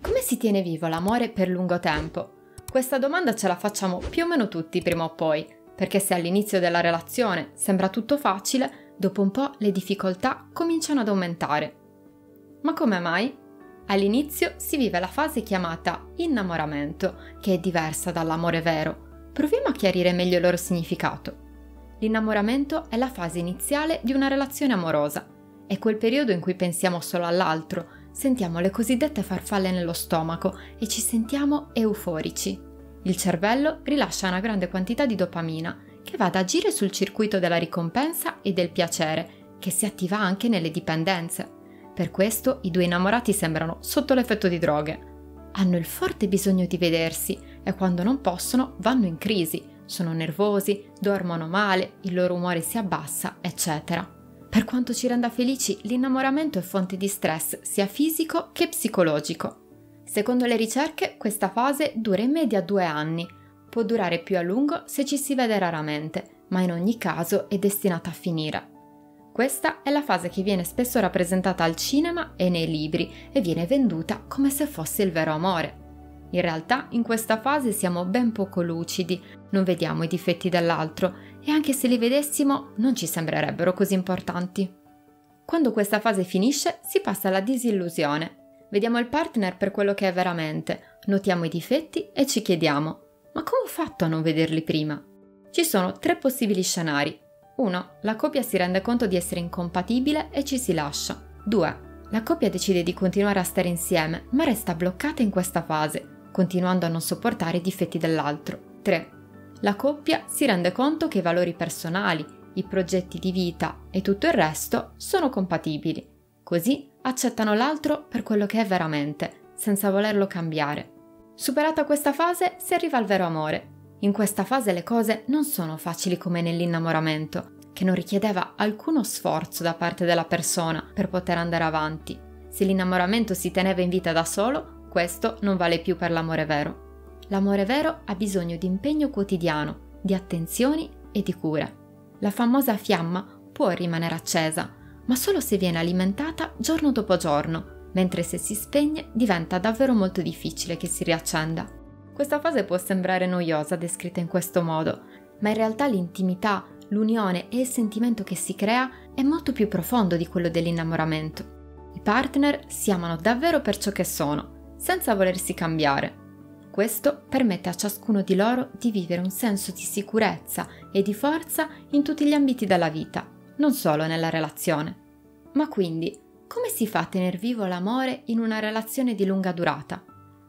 Come si tiene vivo l'amore per lungo tempo? Questa domanda ce la facciamo più o meno tutti prima o poi, perché se all'inizio della relazione sembra tutto facile, dopo un po' le difficoltà cominciano ad aumentare. Ma come mai? All'inizio si vive la fase chiamata innamoramento, che è diversa dall'amore vero. Proviamo a chiarire meglio il loro significato. L'innamoramento è la fase iniziale di una relazione amorosa. È quel periodo in cui pensiamo solo all'altro, sentiamo le cosiddette farfalle nello stomaco e ci sentiamo euforici. Il cervello rilascia una grande quantità di dopamina che va ad agire sul circuito della ricompensa e del piacere, che si attiva anche nelle dipendenze. Per questo i due innamorati sembrano sotto l'effetto di droghe. Hanno il forte bisogno di vedersi e quando non possono vanno in crisi, sono nervosi, dormono male, il loro umore si abbassa, eccetera. Per quanto ci renda felici, l'innamoramento è fonte di stress sia fisico che psicologico. Secondo le ricerche, questa fase dura in media due anni. Può durare più a lungo se ci si vede raramente, ma in ogni caso è destinata a finire. Questa è la fase che viene spesso rappresentata al cinema e nei libri e viene venduta come se fosse il vero amore. In realtà in questa fase siamo ben poco lucidi, non vediamo i difetti dell'altro e anche se li vedessimo non ci sembrerebbero così importanti. Quando questa fase finisce si passa alla disillusione. Vediamo il partner per quello che è veramente, notiamo i difetti e ci chiediamo ma come ho fatto a non vederli prima? Ci sono tre possibili scenari. 1. La coppia si rende conto di essere incompatibile e ci si lascia. 2. La coppia decide di continuare a stare insieme, ma resta bloccata in questa fase, continuando a non sopportare i difetti dell'altro. 3. La coppia si rende conto che i valori personali, i progetti di vita e tutto il resto sono compatibili. Così accettano l'altro per quello che è veramente, senza volerlo cambiare. Superata questa fase si arriva al vero amore. In questa fase le cose non sono facili come nell'innamoramento, che non richiedeva alcuno sforzo da parte della persona per poter andare avanti. Se l'innamoramento si teneva in vita da solo, questo non vale più per l'amore vero. L'amore vero ha bisogno di impegno quotidiano, di attenzioni e di cure. La famosa fiamma può rimanere accesa, ma solo se viene alimentata giorno dopo giorno, mentre se si spegne diventa davvero molto difficile che si riaccenda. Questa fase può sembrare noiosa descritta in questo modo, ma in realtà l'intimità, l'unione e il sentimento che si crea è molto più profondo di quello dell'innamoramento. I partner si amano davvero per ciò che sono, senza volersi cambiare. Questo permette a ciascuno di loro di vivere un senso di sicurezza e di forza in tutti gli ambiti della vita, non solo nella relazione. Ma quindi, come si fa a tenere vivo l'amore in una relazione di lunga durata?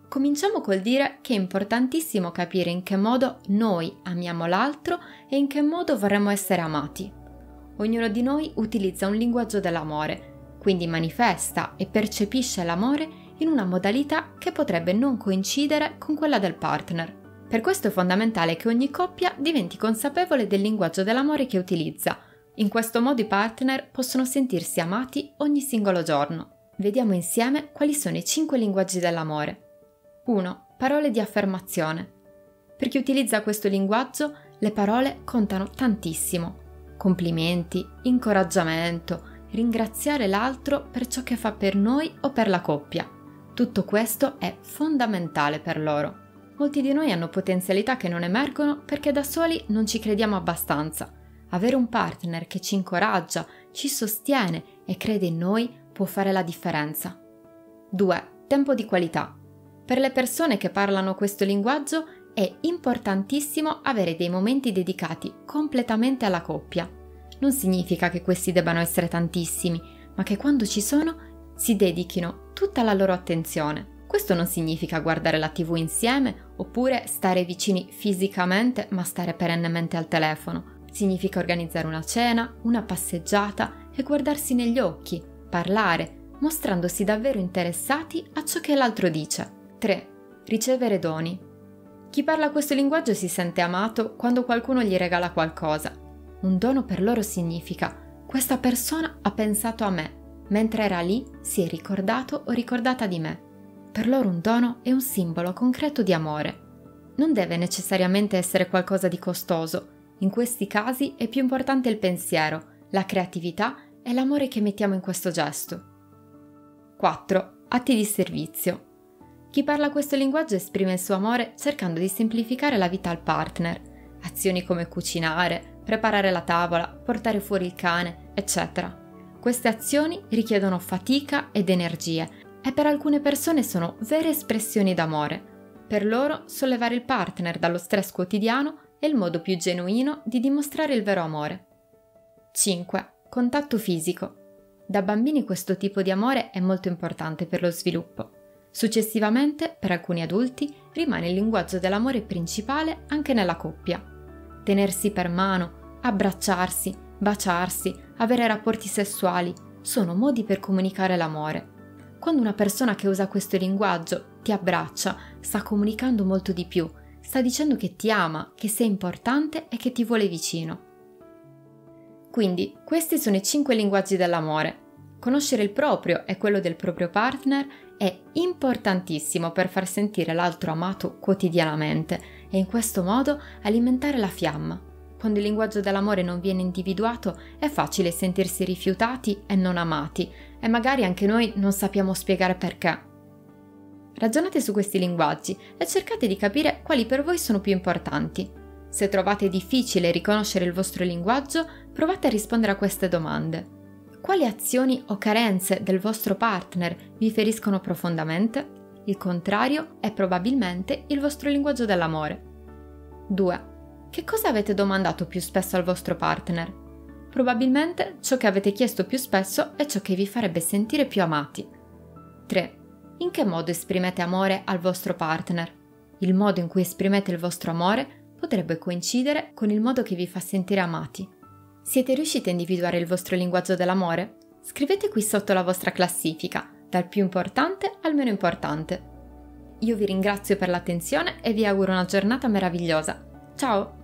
Cominciamo col dire che è importantissimo capire in che modo noi amiamo l'altro e in che modo vorremmo essere amati. Ognuno di noi utilizza un linguaggio dell'amore, quindi manifesta e percepisce l'amore in una modalità che potrebbe non coincidere con quella del partner. Per questo è fondamentale che ogni coppia diventi consapevole del linguaggio dell'amore che utilizza. In questo modo i partner possono sentirsi amati ogni singolo giorno. Vediamo insieme quali sono i 5 linguaggi dell'amore. 1. Parole di affermazione. Per chi utilizza questo linguaggio, le parole contano tantissimo. Complimenti, incoraggiamento, ringraziare l'altro per ciò che fa per noi o per la coppia. Tutto questo è fondamentale per loro. Molti di noi hanno potenzialità che non emergono perché da soli non ci crediamo abbastanza. Avere un partner che ci incoraggia, ci sostiene e crede in noi può fare la differenza. 2. Tempo di qualità. Per le persone che parlano questo linguaggio è importantissimo avere dei momenti dedicati completamente alla coppia. Non significa che questi debbano essere tantissimi, ma che quando ci sono si dedichino tutta la loro attenzione. Questo non significa guardare la tv insieme oppure stare vicini fisicamente ma stare perennemente al telefono. Significa organizzare una cena, una passeggiata e guardarsi negli occhi, parlare, mostrandosi davvero interessati a ciò che l'altro dice. 3. Ricevere doni. Chi parla questo linguaggio si sente amato quando qualcuno gli regala qualcosa. Un dono per loro significa questa persona ha pensato a me, mentre era lì si è ricordato o ricordata di me. Per loro un dono è un simbolo concreto di amore. Non deve necessariamente essere qualcosa di costoso, in questi casi è più importante il pensiero, la creatività e l'amore che mettiamo in questo gesto. 4. Atti di servizio. Chi parla questo linguaggio esprime il suo amore cercando di semplificare la vita al partner. Azioni come cucinare, preparare la tavola, portare fuori il cane, eccetera. Queste azioni richiedono fatica ed energie e per alcune persone sono vere espressioni d'amore. Per loro sollevare il partner dallo stress quotidiano è il modo più genuino di dimostrare il vero amore. 5. Contatto fisico. Da bambini questo tipo di amore è molto importante per lo sviluppo. Successivamente, per alcuni adulti, rimane il linguaggio dell'amore principale anche nella coppia. Tenersi per mano, abbracciarsi, baciarsi, avere rapporti sessuali sono modi per comunicare l'amore. Quando una persona che usa questo linguaggio ti abbraccia, sta comunicando molto di più, sta dicendo che ti ama, che sei importante e che ti vuole vicino. Quindi, questi sono i cinque linguaggi dell'amore. Conoscere il proprio e quello del proprio partner è importantissimo per far sentire l'altro amato quotidianamente e in questo modo alimentare la fiamma. Quando il linguaggio dell'amore non viene individuato è facile sentirsi rifiutati e non amati e magari anche noi non sappiamo spiegare perché. Ragionate su questi linguaggi e cercate di capire quali per voi sono più importanti. Se trovate difficile riconoscere il vostro linguaggio, provate a rispondere a queste domande. Quali azioni o carenze del vostro partner vi feriscono profondamente? Il contrario è probabilmente il vostro linguaggio dell'amore. 2. Che cosa avete domandato più spesso al vostro partner? Probabilmente ciò che avete chiesto più spesso è ciò che vi farebbe sentire più amati. 3. In che modo esprimete amore al vostro partner? Il modo in cui esprimete il vostro amore potrebbe coincidere con il modo che vi fa sentire amati. Siete riusciti a individuare il vostro linguaggio dell'amore? Scrivete qui sotto la vostra classifica, dal più importante al meno importante. Io vi ringrazio per l'attenzione e vi auguro una giornata meravigliosa. Ciao!